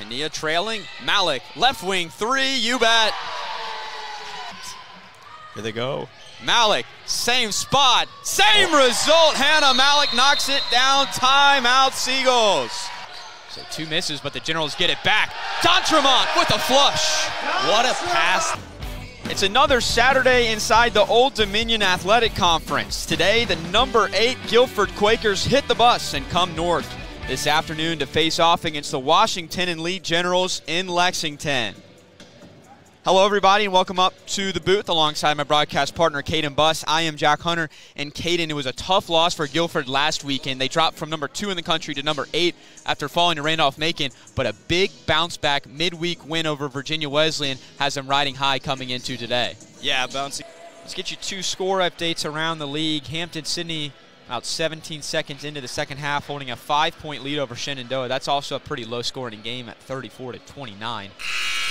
Pania trailing. Malik, left wing three, you bet. Here they go. Malik, same spot, same result. Hannah Malik knocks it down. Timeout, Seagulls. So two misses, but the Generals get it back. D'Entremont with a flush. What a pass. It's another Saturday inside the Old Dominion Athletic Conference. Today, the number eight Guilford Quakers hit the bus and come north this afternoon to face off against the Washington and Lee Generals in Lexington. Hello, everybody, and welcome up to the booth alongside my broadcast partner, Caden Buss. I am Jack Hunter, and Caden, it was a tough loss for Guilford last weekend. They dropped from number two in the country to number eight after falling to Randolph Macon, but a big bounce back midweek win over Virginia Wesleyan has them riding high coming into today. Yeah, bouncing. Let's get you two score updates around the league. Hampden-Sydney about 17 seconds into the second half, holding a five-point lead over Shenandoah. That's also a pretty low-scoring game at 34 to 29.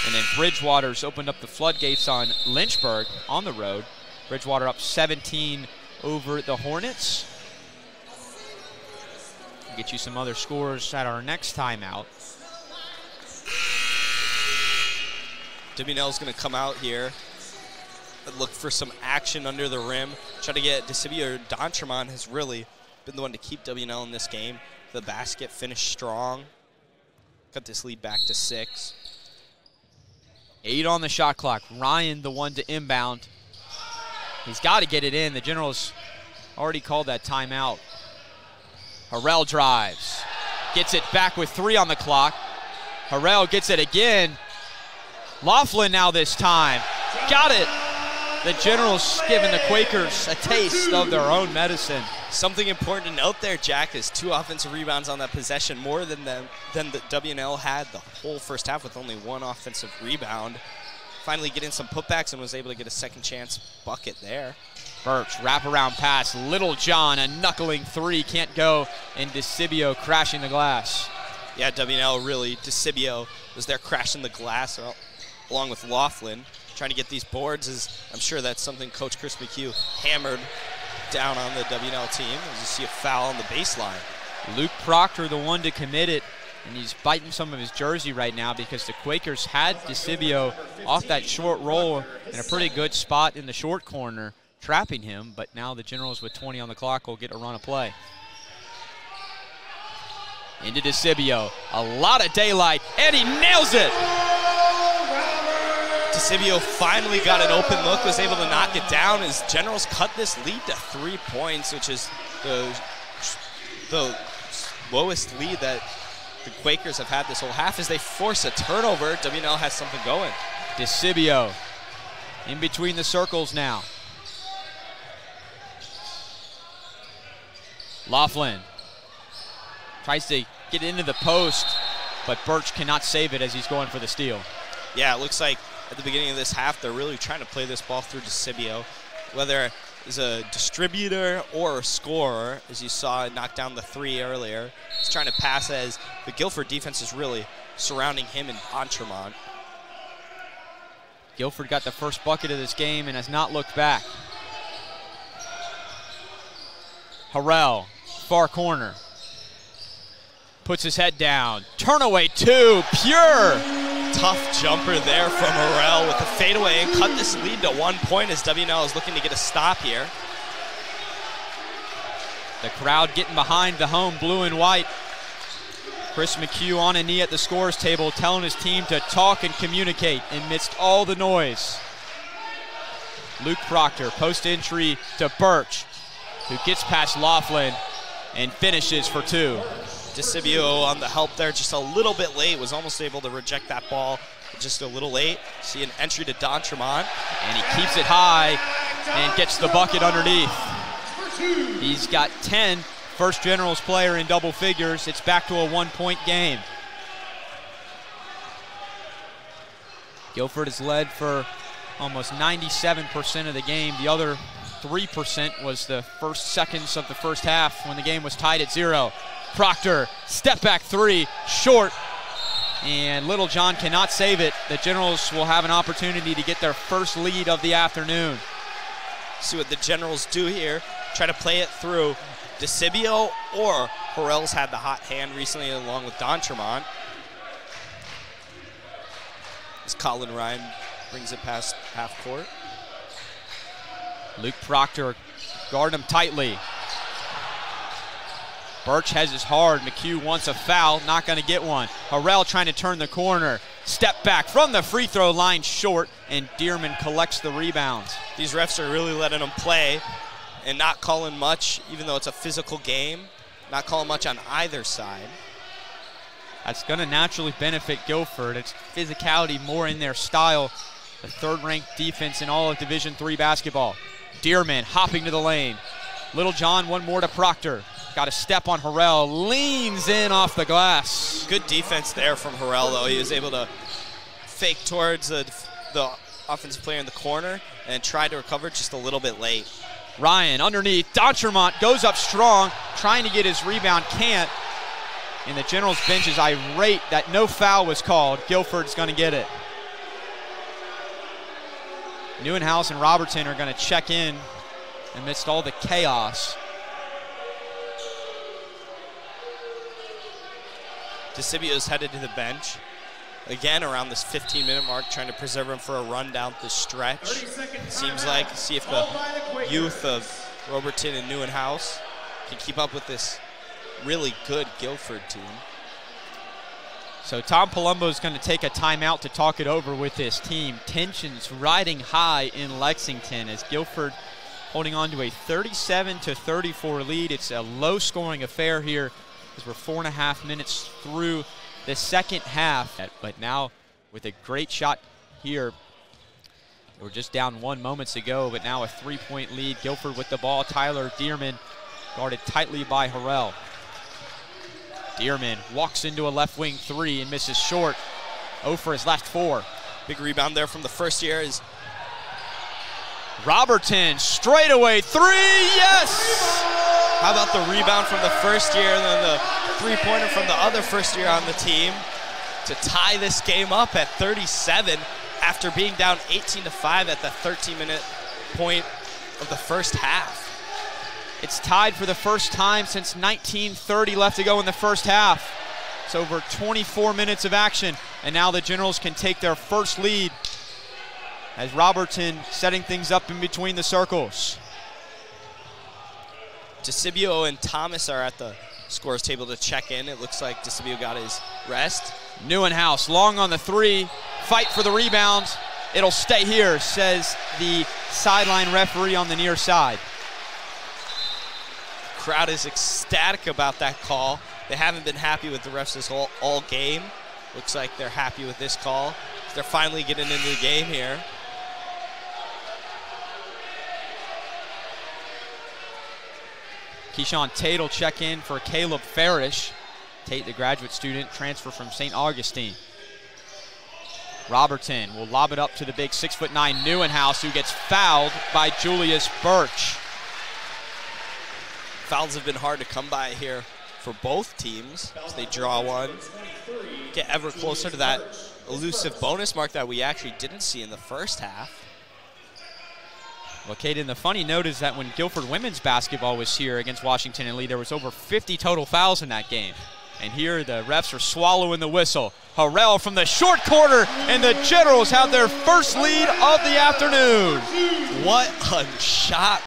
And then Bridgewater's opened up the floodgates on Lynchburg on the road. Bridgewater up 17 over the Hornets. Get you some other scores at our next timeout. Is going to come out here look for some action under the rim, try to get DeCibio D'Entremont has really been the one to keep W&L in this game. The basket finished strong. Cut this lead back to six. Eight on the shot clock. Ryan, the one to inbound. He's got to get it in. The Generals already called that timeout. Harrell drives. Gets it back with three on the clock. Harrell gets it again. Laughlin now this time. Got it the Generals giving the Quakers a taste of their own medicine. Something important to note there, Jack, is two offensive rebounds on that possession, more than them than the W&L had the whole first half with only one offensive rebound. Finally getting some putbacks and was able to get a second chance bucket there. Birch, wraparound pass, Little John, a knuckling three, can't go, and DeCibio crashing the glass. Yeah, W&L really, DeCibio was there crashing the glass uh, along with Laughlin trying to get these boards is I'm sure that's something Coach Chris McHugh hammered down on the W&L team as you see a foul on the baseline. Luke Proctor, the one to commit it, and he's biting some of his jersey right now because the Quakers had DeCibio off that short roll in a pretty good spot in the short corner, trapping him, but now the Generals with 20 on the clock will get a run of play. Into DeCibio, a lot of daylight, and he nails it! DeCibio finally got an open look, was able to knock it down as Generals cut this lead to three points, which is the, the lowest lead that the Quakers have had this whole half as they force a turnover. W&L has something going. DeCibio in between the circles now. Laughlin tries to get into the post, but Birch cannot save it as he's going for the steal. Yeah, it looks like at the beginning of this half, they're really trying to play this ball through DeCibio, whether is a distributor or a scorer, as you saw knock down the three earlier. He's trying to pass as the Guilford defense is really surrounding him and D'Entremont. Guilford got the first bucket of this game and has not looked back. Harrell, far corner. Puts his head down. Turn away two, pure tough jumper there from Harrell with the fadeaway and cut this lead to one point as W&L is looking to get a stop here. The crowd getting behind the home blue and white. Chris McHugh on a knee at the scores table telling his team to talk and communicate amidst all the noise. Luke Proctor, post entry to Birch, who gets past Laughlin and finishes for two. DeCibio on the help there just a little bit late, was almost able to reject that ball just a little late. See an entry to D'Entremont. And he keeps it high and gets the bucket underneath. He's got 10, first Generals player in double figures. It's back to a one-point game. Guilford has led for almost 97% of the game. The other 3% was the first seconds of the first half when the game was tied at zero. Proctor, step back three, short, and Little John cannot save it. The Generals will have an opportunity to get their first lead of the afternoon. See what the Generals do here. Try to play it through DeCibio or Harrell's had the hot hand recently along with D'Entremont. as Colin Ryan brings it past half court. Luke Proctor guard him tightly. Birch has his hard. McHugh wants a foul, not going to get one. Harrell trying to turn the corner. Step back from the free throw line short, and Dearman collects the rebounds. These refs are really letting them play and not calling much, even though it's a physical game, not calling much on either side. That's going to naturally benefit Guilford. It's physicality more in their style. The third ranked defense in all of Division Three basketball. Dearman hopping to the lane. Little John, one more to Proctor. Got a step on Harrell, leans in off the glass. Good defense there from Harrell, though. He was able to fake towards the, the offensive player in the corner and tried to recover just a little bit late. Ryan underneath. D'Entremont goes up strong, trying to get his rebound, can't. And the Generals bench is irate that no foul was called. Guilford's going to get it. Newenhouse and Robertson are going to check in amidst all the chaos. DeCibio's headed to the bench. Again, around this 15 minute mark, trying to preserve him for a run down the stretch. Seems like, see if the youth of Robertson and Newenhouse can keep up with this really good Guilford team. So Tom Palumbo is going to take a timeout to talk it over with his team. Tensions riding high in Lexington as Guilford holding on to a 37 to 34 lead. It's a low scoring affair here as we're four and a half minutes through the second half. But now with a great shot here, we're just down one moments ago, but now a three-point lead. Guilford with the ball. Tyler Dearman guarded tightly by Harrell. Dearman walks into a left wing three and misses short. Oh for his last four. Big rebound there from the first year is Robertson straightaway three, yes! How about the rebound from the first year and then the three-pointer from the other first year on the team to tie this game up at 37 after being down 18 to 5 at the 13-minute point of the first half. It's tied for the first time since 1930 left to go in the first half. It's over 24 minutes of action, and now the Generals can take their first lead as Robertson setting things up in between the circles. DeCibio and Thomas are at the scores table to check in. It looks like DeCibio got his rest. Newenhouse long on the three, fight for the rebound. It'll stay here, says the sideline referee on the near side. Crowd is ecstatic about that call. They haven't been happy with the refs this whole all game. Looks like they're happy with this call. They're finally getting into the game here. Keyshawn Tate will check in for Caleb Farish. Tate, the graduate student, transfer from St. Augustine. Robertson will lob it up to the big six foot nine Newenhouse, who gets fouled by Julius Birch. Fouls have been hard to come by here for both teams as they draw one. Get ever closer to that elusive bonus mark that we actually didn't see in the first half. Well, Caden, the funny note is that when Guilford women's basketball was here against Washington and Lee, there was over 50 total fouls in that game. And here the refs are swallowing the whistle. Harrell from the short corner, and the Generals have their first lead of the afternoon. What a shot